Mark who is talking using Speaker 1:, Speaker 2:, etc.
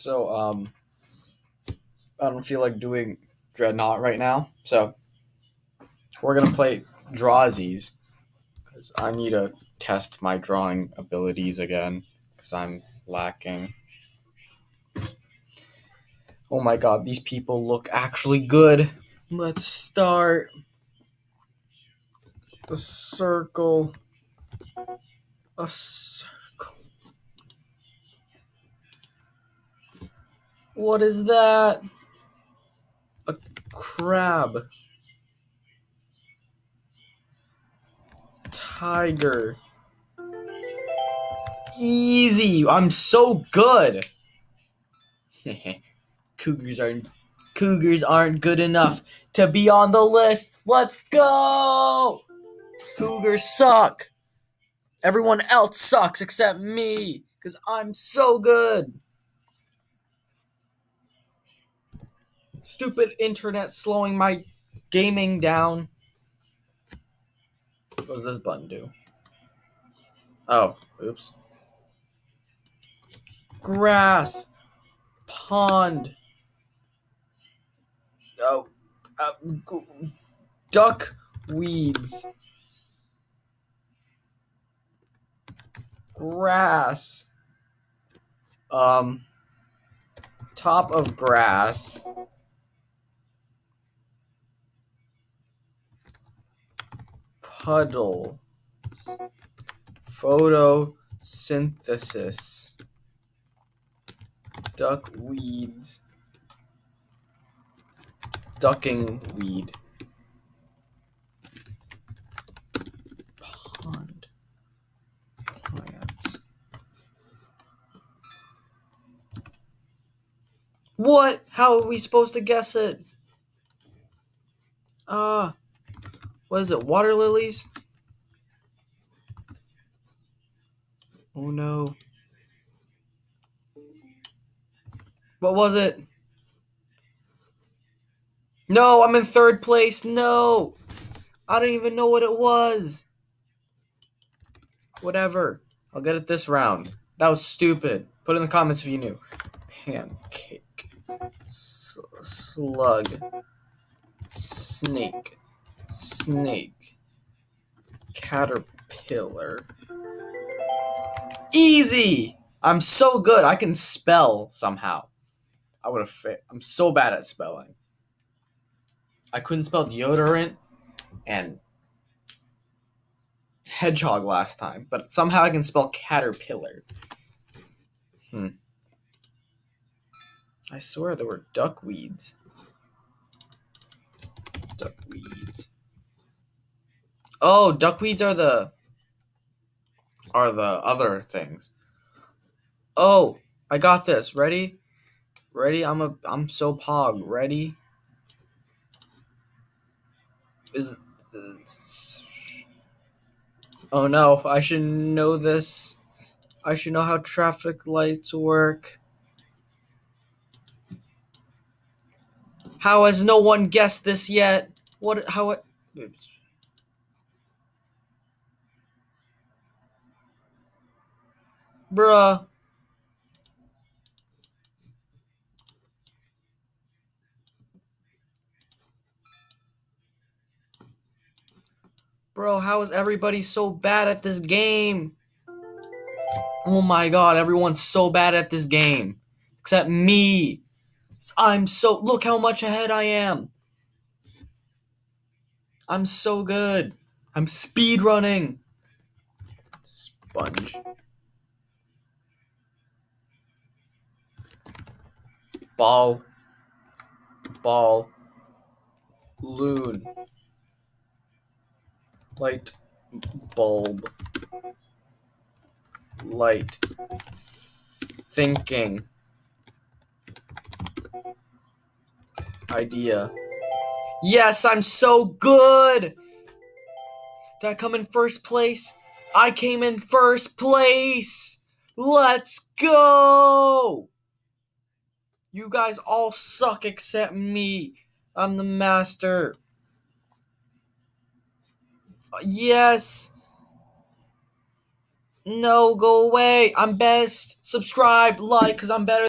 Speaker 1: So um I don't feel like doing Dreadnought right now. So we're gonna play Drawsies. Because I need to test my drawing abilities again. Because I'm lacking. Oh my god, these people look actually good. Let's start. The circle. A circle. What is that? A crab. Tiger. Easy. I'm so good. Cougars aren't Cougars aren't good enough to be on the list. Let's go. Cougars suck. Everyone else sucks except me cuz I'm so good. Stupid internet slowing my gaming down. What does this button do? Oh, oops. Grass. Pond. Oh, uh, duck weeds. Grass. Um, top of grass. Puddle. Photosynthesis. Duck weeds. Ducking weed. Pond. Plants. What? How are we supposed to guess it? Ah. Uh, what is it? Water lilies? Oh no. What was it? No, I'm in third place. No. I don't even know what it was. Whatever. I'll get it this round. That was stupid. Put in the comments if you knew. Pancake. S slug. Snake. Snake. Caterpillar. Easy! I'm so good. I can spell somehow. I would have. I'm so bad at spelling. I couldn't spell deodorant and hedgehog last time, but somehow I can spell caterpillar. Hmm. I swear there were. Duckweeds. Oh, duckweeds are the are the other things. Oh, I got this. Ready? Ready? I'm a I'm so pog. Ready? Is Oh no, I should know this. I should know how traffic lights work. How has no one guessed this yet? What how it Bruh. Bro, how is everybody so bad at this game? Oh my god, everyone's so bad at this game. Except me. I'm so. Look how much ahead I am. I'm so good. I'm speed running. Sponge. Ball. Ball. Loon. Light bulb. Light thinking. Idea. Yes i'm so good! Did i come in first place? I came in first place! Let's go you guys all suck except me i'm the master Yes. No, go away. I'm best. Subscribe, like, because I'm better.